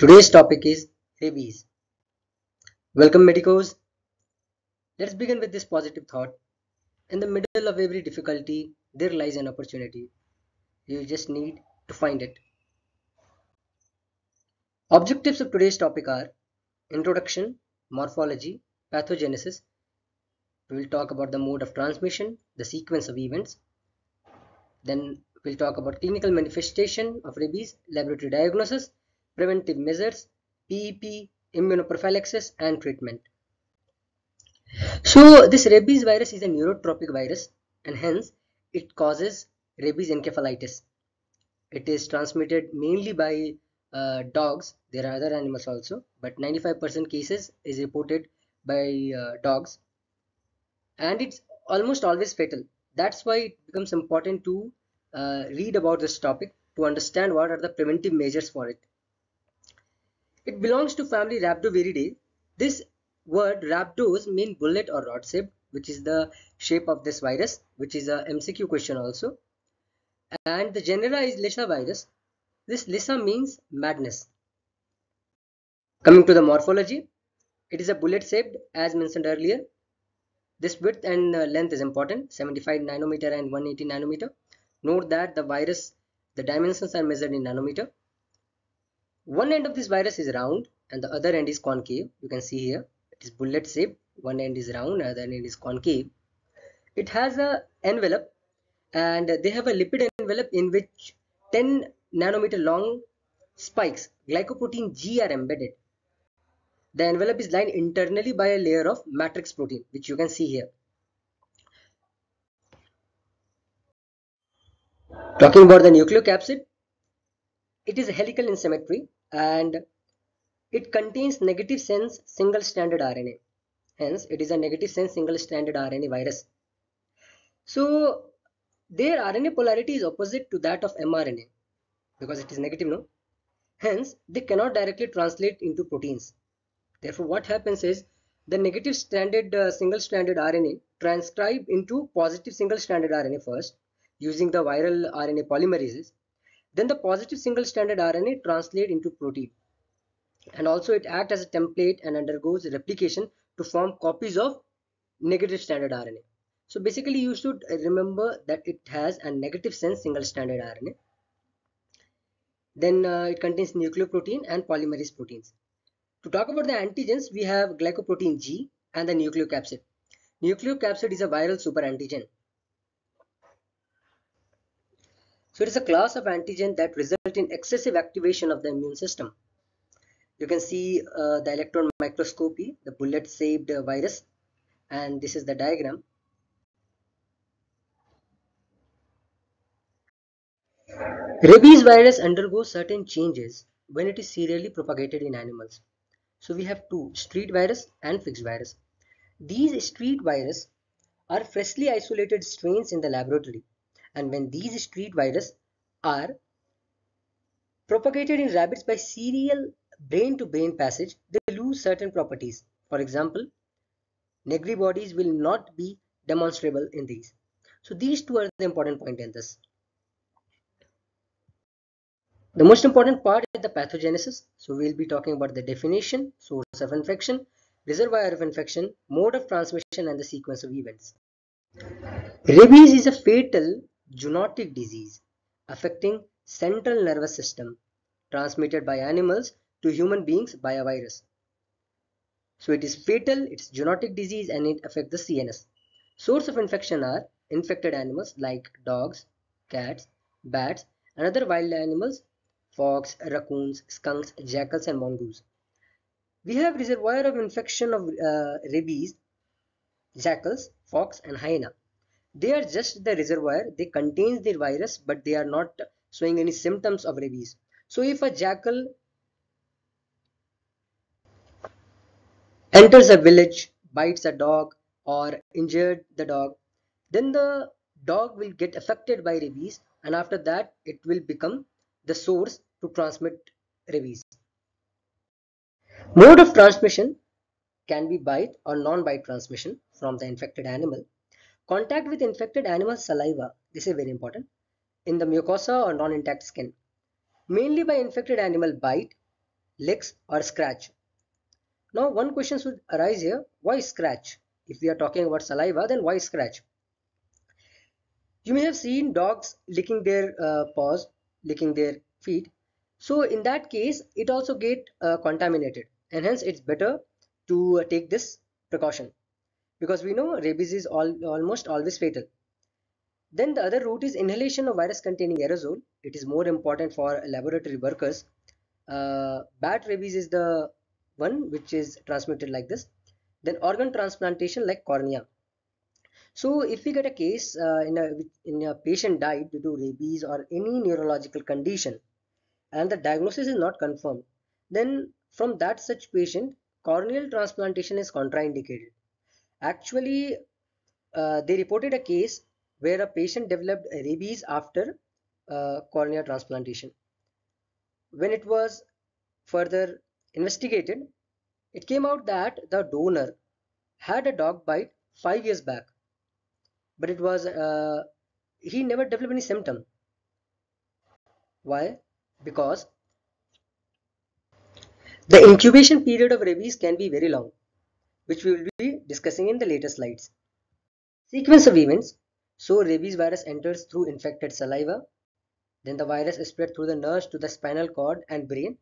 Today's topic is rabies. Welcome medicos. Let's begin with this positive thought. In the middle of every difficulty, there lies an opportunity. You just need to find it. Objectives of today's topic are introduction, morphology, pathogenesis. We will talk about the mode of transmission, the sequence of events. Then we'll talk about clinical manifestation of rabies, laboratory diagnosis, preventive measures, PEP, immunoprophylaxis, and treatment. So this rabies virus is a neurotropic virus and hence it causes rabies encephalitis. It is transmitted mainly by uh, dogs. There are other animals also, but 95% cases is reported by uh, dogs, and it's almost always fatal. That's why it becomes important to uh, read about this topic to understand what are the preventive measures for it. It belongs to family Rhabdoviridae. This word rhabdos mean bullet or rod shaped, which is the shape of this virus, which is a MCQ question also. And the genera is Lyssa virus. This Lyssa means madness. Coming to the morphology, it is a bullet shaped as mentioned earlier. This width and uh, length is important 75 nanometer and 180 nanometer. Note that the virus, the dimensions are measured in nanometer. One end of this virus is round and the other end is concave. You can see here it is bullet shaped. One end is round, other end is concave. It has a envelope and they have a lipid envelope in which 10 nanometer long spikes glycoprotein G are embedded. The envelope is lined internally by a layer of matrix protein which you can see here. Talking about the nucleocapsid, it is helical in symmetry and it contains negative sense single stranded RNA. Hence, it is a negative sense single stranded RNA virus. So, their RNA polarity is opposite to that of mRNA because it is negative, no? Hence, they cannot directly translate into proteins. Therefore, what happens is the negative stranded uh, single stranded RNA transcribe into positive single stranded RNA first using the viral RNA polymerases. Then the positive single stranded RNA translate into protein and also it acts as a template and undergoes replication to form copies of negative stranded RNA. So basically you should remember that it has a negative sense single stranded RNA. Then uh, it contains nucleoprotein and polymerase proteins. To talk about the antigens, we have glycoprotein G and the nucleocapsid. Nucleocapsid is a viral superantigen. So it is a class of antigen that result in excessive activation of the immune system. You can see uh, the electron microscopy, the bullet-shaped uh, virus, and this is the diagram. Rabies virus undergoes certain changes when it is serially propagated in animals. So we have two, street virus and fixed virus. These street virus are freshly isolated strains in the laboratory and when these street virus are propagated in rabbits by serial brain to brain passage, they lose certain properties. For example, negri bodies will not be demonstrable in these. So these two are the important point in this. The most important part is the pathogenesis. So we'll be talking about the definition, source of infection, reservoir of infection, mode of transmission and the sequence of events. Rabies is a fatal zoonotic disease affecting central nervous system transmitted by animals to human beings by a virus. So it is fatal, it's zoonotic disease and it affects the CNS. Source of infection are infected animals like dogs, cats, bats and other wild animals fox, raccoons, skunks, jackals and mongoose. We have reservoir of infection of uh, rabies, jackals, fox and hyena. They are just the reservoir, they contain the virus but they are not showing any symptoms of rabies. So if a jackal enters a village, bites a dog or injured the dog, then the dog will get affected by rabies and after that it will become the source to transmit rabies. Mode of transmission can be bite or non-bite transmission from the infected animal. Contact with infected animal saliva, this is very important, in the mucosa or non-intact skin. Mainly by infected animal bite, licks or scratch. Now one question should arise here, why scratch? If we are talking about saliva, then why scratch? You may have seen dogs licking their uh, paws, licking their feet. So in that case, it also get uh, contaminated and hence it's better to uh, take this precaution because we know rabies is all, almost always fatal. Then the other route is inhalation of virus containing aerosol. It is more important for laboratory workers. Uh, bat rabies is the one which is transmitted like this. Then organ transplantation like cornea. So if we get a case uh, in, a, in a patient died due to rabies or any neurological condition and the diagnosis is not confirmed, then from that such patient, corneal transplantation is contraindicated. Actually, uh, they reported a case where a patient developed rabies after uh, cornea transplantation. When it was further investigated, it came out that the donor had a dog bite five years back, but it was uh, he never developed any symptom. Why? Because the incubation period of rabies can be very long, which we will be discussing in the later slides. Sequence of events. So rabies virus enters through infected saliva. Then the virus is spread through the nerves to the spinal cord and brain.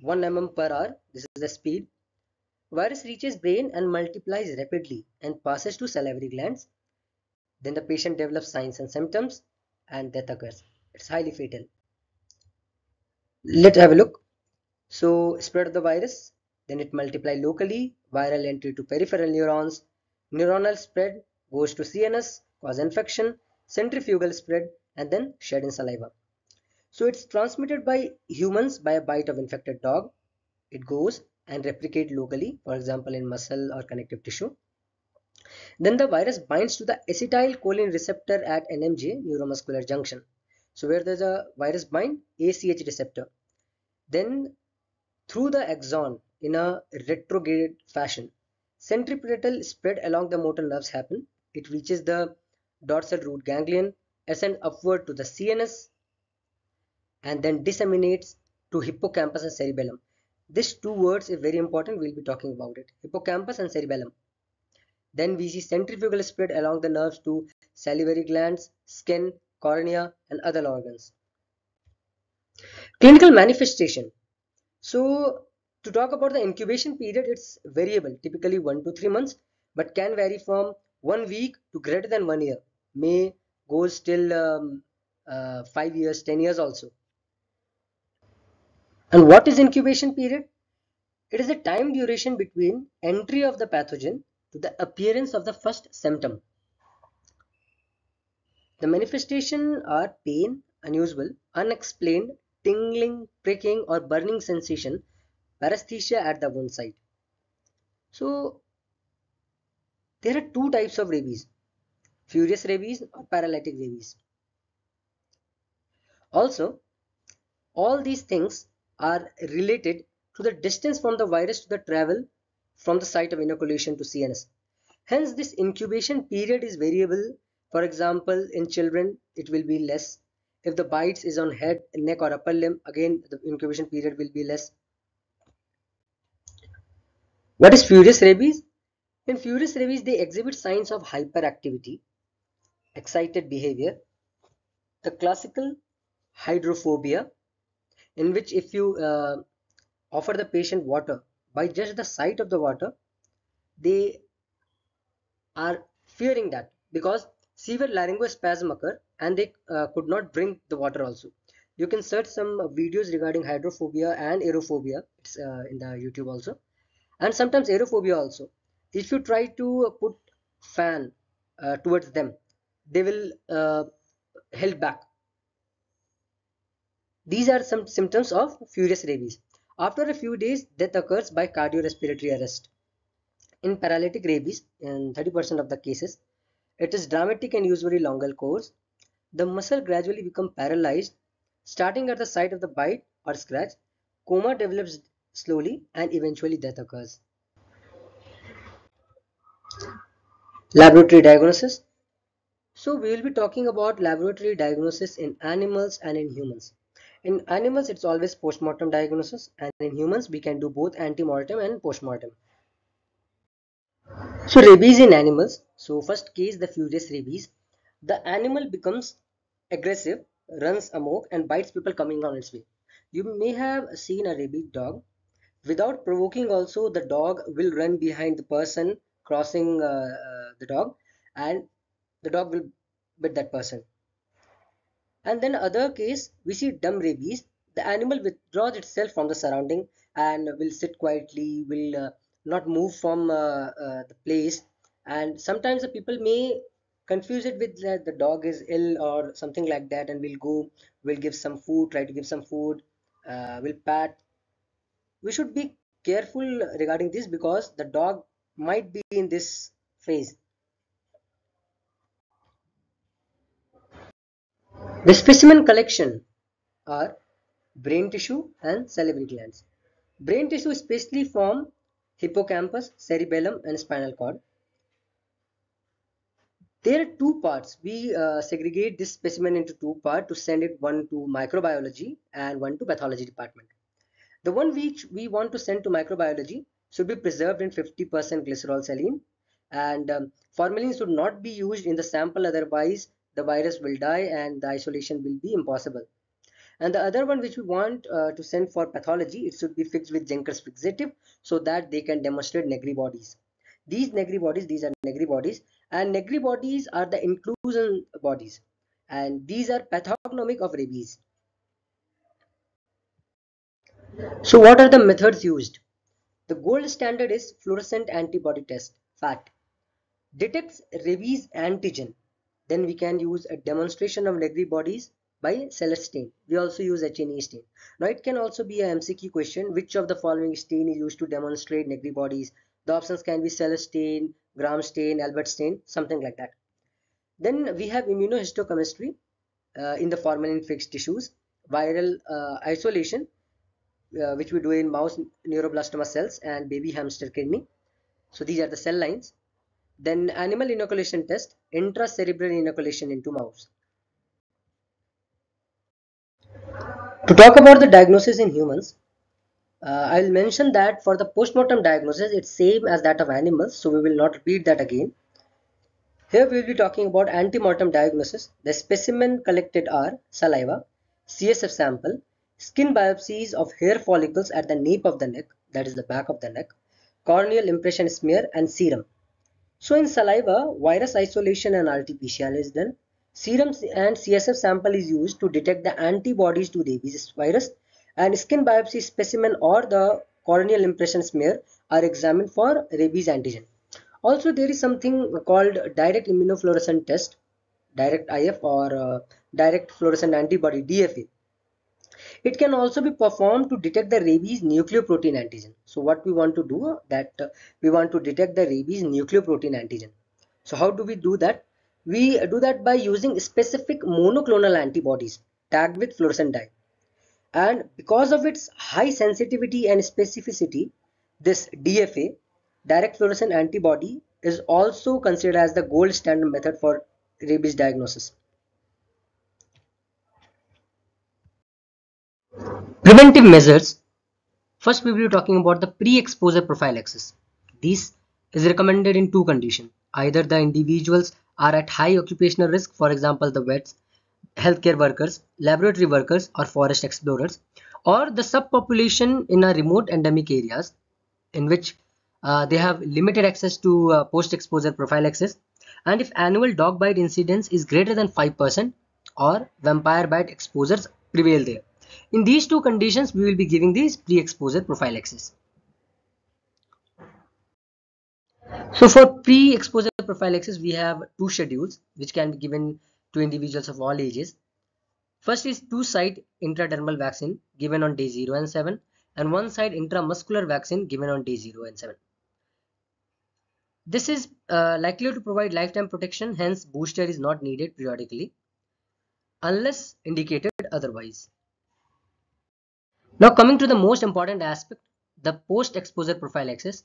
1 mm per hour, this is the speed. Virus reaches brain and multiplies rapidly and passes to salivary glands. Then the patient develops signs and symptoms and death occurs. It's highly fatal. Let's have a look. So spread of the virus, then it multiply locally, viral entry to peripheral neurons, neuronal spread goes to CNS, cause infection, centrifugal spread and then shed in saliva. So it's transmitted by humans by a bite of infected dog. It goes and replicate locally, for example in muscle or connective tissue. Then the virus binds to the acetylcholine receptor at NMJ neuromuscular junction. So where does the virus bind? ACH receptor. Then through the axon in a retrograde fashion, centripetal spread along the motor nerves happen. It reaches the dorsal root ganglion, ascend upward to the CNS, and then disseminates to hippocampus and cerebellum. These two words are very important. We'll be talking about it. Hippocampus and cerebellum. Then we see centrifugal spread along the nerves to salivary glands, skin, cornea, and other organs. Clinical manifestation. So to talk about the incubation period, it's variable, typically 1 to 3 months, but can vary from 1 week to greater than 1 year. May goes till um, uh, 5 years, 10 years also. And what is incubation period? It is the time duration between entry of the pathogen to the appearance of the first symptom. The manifestation are pain, unusual, unexplained, tingling, pricking or burning sensation, paresthesia at the wound site. So there are two types of rabies, furious rabies or paralytic rabies. Also, all these things are related to the distance from the virus to the travel from the site of inoculation to CNS. Hence, this incubation period is variable. For example, in children, it will be less. If the bites is on head, neck or upper limb, again, the incubation period will be less. What is furious rabies? In furious rabies, they exhibit signs of hyperactivity, excited behavior, the classical hydrophobia, in which if you uh, offer the patient water by just the sight of the water they are fearing that because severe laryngospasm occur and they uh, could not drink the water also. You can search some videos regarding hydrophobia and aerophobia. It's uh, in the youtube also and sometimes aerophobia also if you try to put fan uh, towards them they will uh, held back these are some symptoms of furious rabies. After a few days, death occurs by cardiorespiratory arrest. In paralytic rabies, in 30% of the cases, it is dramatic and usually longer course. The muscle gradually become paralyzed, starting at the site of the bite or scratch. Coma develops slowly and eventually death occurs. Laboratory diagnosis. So we will be talking about laboratory diagnosis in animals and in humans. In animals, it's always post-mortem diagnosis, and in humans, we can do both ante-mortem and post-mortem. So rabies in animals. So first case, the furious rabies. The animal becomes aggressive, runs amok, and bites people coming on its way. You may have seen a rabid dog. Without provoking also, the dog will run behind the person crossing uh, uh, the dog and the dog will bit that person. And then other case, we see dumb rabies. The animal withdraws itself from the surrounding and will sit quietly, will uh, not move from the place. And sometimes the people may confuse it with that the dog is ill or something like that and we'll go, we'll give some food, try to give some food, uh, we'll pat. We should be careful regarding this because the dog might be in this phase The specimen collection are brain tissue and salivary glands. Brain tissue especially from hippocampus, cerebellum and spinal cord. There are two parts. We uh, segregate this specimen into two parts to send it one to microbiology and one to pathology department. The one which we want to send to microbiology should be preserved in 50% glycerol saline and um, formalin should not be used in the sample otherwise the virus will die and the isolation will be impossible. And the other one which we want uh, to send for pathology, it should be fixed with Zenker's fixative so that they can demonstrate Negri bodies. These Negri bodies, these are Negri bodies and Negri bodies are the inclusion bodies and these are pathognomic of rabies. So what are the methods used? The gold standard is fluorescent antibody test, FAT. Detects rabies antigen then we can use a demonstration of Negri bodies by Seller's stain. We also use H&E stain. Now it can also be a MCQ question. Which of the following stain is used to demonstrate Negri bodies? The options can be Seller's stain, Gram stain, Albert stain, something like that. Then we have immunohistochemistry uh, in the formalin fixed tissues, viral uh, isolation, uh, which we do in mouse neuroblastoma cells and baby hamster kidney. So these are the cell lines. Then animal inoculation test, intracerebral inoculation into mouse. To talk about the diagnosis in humans, uh, I will mention that for the postmortem diagnosis, it's same as that of animals, so we will not repeat that again. Here we will be talking about antemortem diagnosis. The specimen collected are saliva, CSF sample, skin biopsies of hair follicles at the nape of the neck, that is the back of the neck, corneal impression smear and serum. So in saliva, virus isolation and RT-PCR is done. Serum and CSF sample is used to detect the antibodies to rabies virus and skin biopsy specimen or the corneal impression smear are examined for rabies antigen. Also there is something called direct immunofluorescent test, direct IF or uh, direct fluorescent antibody DFA it can also be performed to detect the rabies nucleoprotein antigen. So what we want to do that uh, we want to detect the rabies nucleoprotein antigen. So how do we do that? We do that by using specific monoclonal antibodies tagged with fluorescent dye. And because of its high sensitivity and specificity, this DFA, direct fluorescent antibody, is also considered as the gold standard method for rabies diagnosis. Preventive measures. First, we will be talking about the pre-exposure prophylaxis. This is recommended in two conditions. Either the individuals are at high occupational risk, for example, the vets, healthcare workers, laboratory workers, or forest explorers, or the subpopulation in a remote endemic areas in which uh, they have limited access to uh, post-exposure prophylaxis. And if annual dog bite incidence is greater than 5% or vampire bite exposures prevail there. In these two conditions, we will be giving these pre-exposure profile prophylaxis. So for pre-exposure profile prophylaxis, we have two schedules which can be given to individuals of all ages. First is two-site intradermal vaccine given on day 0 and 7 and one-site intramuscular vaccine given on day 0 and 7. This is uh, likely to provide lifetime protection, hence booster is not needed periodically unless indicated otherwise. Now coming to the most important aspect, the post-exposure prophylaxis,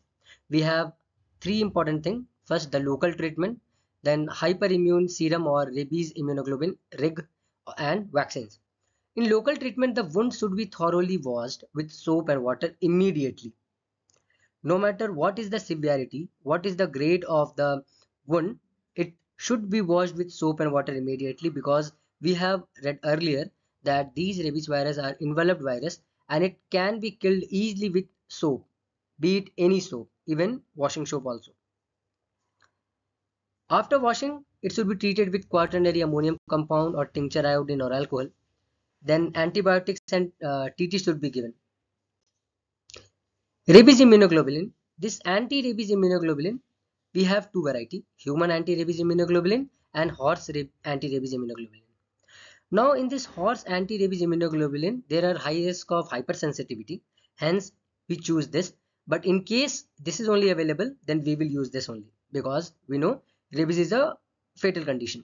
we have three important things. First, the local treatment, then hyperimmune serum or rabies immunoglobulin, RIG, and vaccines. In local treatment, the wound should be thoroughly washed with soap and water immediately. No matter what is the severity, what is the grade of the wound, it should be washed with soap and water immediately because we have read earlier that these rabies virus are enveloped virus and it can be killed easily with soap, be it any soap, even washing soap also. After washing, it should be treated with quaternary ammonium compound or tincture iodine or alcohol. Then antibiotics and uh, TT should be given. Rabies immunoglobulin. This anti-rabies immunoglobulin, we have two variety, human anti-rabies immunoglobulin and horse anti-rabies immunoglobulin. Now in this horse anti-rabies immunoglobulin, there are high risk of hypersensitivity. Hence, we choose this. But in case this is only available, then we will use this only because we know rabies is a fatal condition.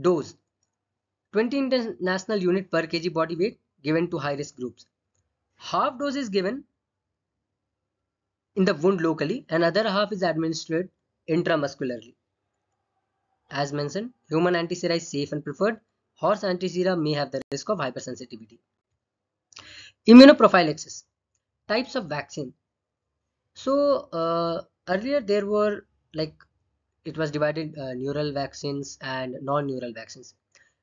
Dose 20 international unit per kg body weight given to high risk groups. Half dose is given in the wound locally and other half is administered intramuscularly. As mentioned, human antisera is safe and preferred. Horse antisera may have the risk of hypersensitivity. Immunoprophylaxis. Types of vaccine. So uh, earlier there were like it was divided uh, neural vaccines and non-neural vaccines.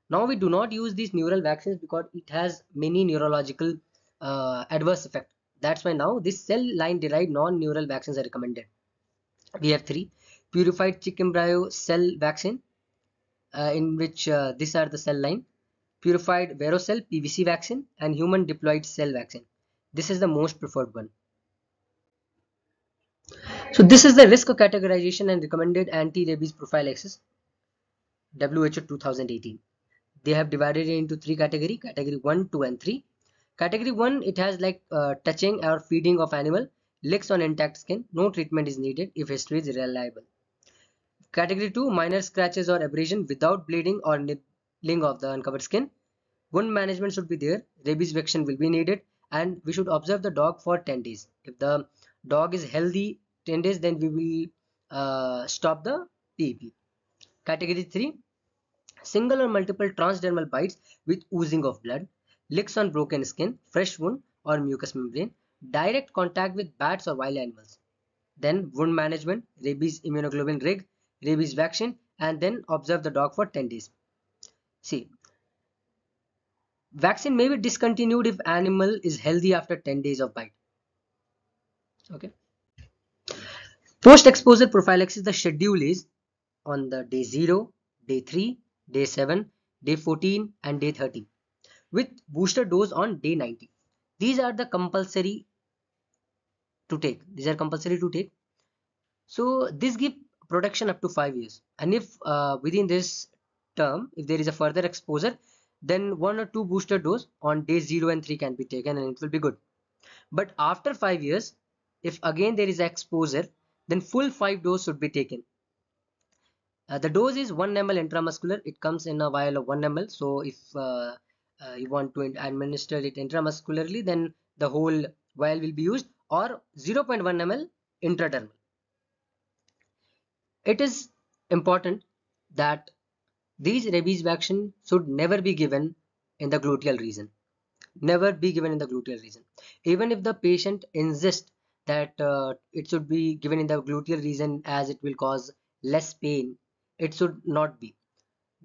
Now we do not use these neural vaccines because it has many neurological uh, adverse effect. That's why now this cell line derived non-neural vaccines are recommended. We have three purified chick embryo cell vaccine in which uh, these are the cell line purified Vero cell PVC vaccine and human diploid cell vaccine. This is the most preferred one. So this is the risk categorization and recommended anti-rabies prophylaxis WHO 2018. They have divided it into three category, category 1, 2 and 3. Category 1, it has like uh, touching or feeding of animal, licks on intact skin, no treatment is needed if history is reliable. Category 2, minor scratches or abrasion without bleeding or nibbling of the uncovered skin. Wound management should be there, rabies vaccine will be needed and we should observe the dog for 10 days. If the dog is healthy 10 days then we will uh, stop the PEP. Category 3 single or multiple transdermal bites with oozing of blood, licks on broken skin, fresh wound or mucous membrane, direct contact with bats or wild animals. Then wound management, rabies immunoglobulin rig, rabies vaccine and then observe the dog for 10 days. See, vaccine may be discontinued if animal is healthy after 10 days of bite. Okay. Post-exposure prophylaxis, the schedule is on the day 0, day 3, day 7, day 14 and day 30 with booster dose on day 90. These are the compulsory to take. These are compulsory to take. So this give protection up to 5 years. And if uh, within this term if there is a further exposure then one or two booster dose on day 0 and 3 can be taken and it will be good. But after 5 years if again there is exposure then full 5 dose should be taken. Uh, the dose is 1 ml intramuscular. It comes in a vial of 1 ml. So if uh, uh, you want to administer it intramuscularly then the whole vial will be used or 0.1 ml intradermal it is important that these rabies vaccine should never be given in the gluteal region. Never be given in the gluteal region. Even if the patient insists that uh, it should be given in the gluteal region as it will cause less pain it should not be.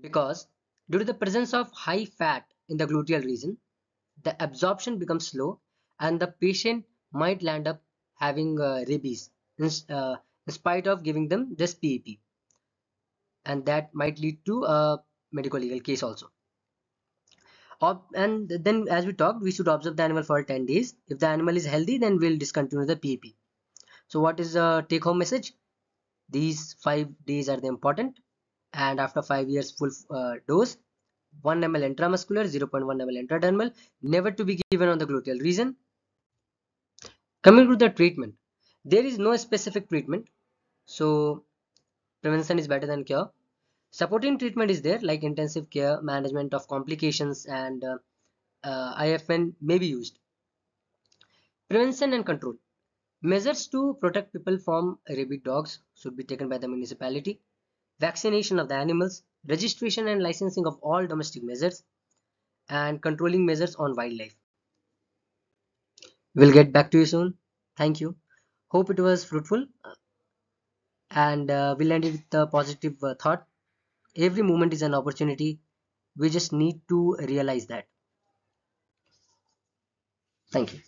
Because due to the presence of high fat in the gluteal region the absorption becomes slow and the patient might land up having uh, rabies uh, in spite of giving them this PEP and that might lead to a medical legal case also. And then as we talked we should observe the animal for 10 days. If the animal is healthy then we'll discontinue the PEP so what is the take home message? These five days are the important. And after five years full uh, dose 1 ml intramuscular 0.1 ml intradermal never to be given on the gluteal region. Coming to the treatment there is no specific treatment. So prevention is better than cure. Supporting treatment is there like intensive care management of complications and uh, uh, IFN may be used. Prevention and control. Measures to protect people from rabid dogs should be taken by the municipality. Vaccination of the animals. Registration and licensing of all domestic measures. And controlling measures on wildlife. We'll get back to you soon. Thank you. Hope it was fruitful and uh, we'll end it with a positive uh, thought. Every moment is an opportunity. We just need to realize that. Thank you.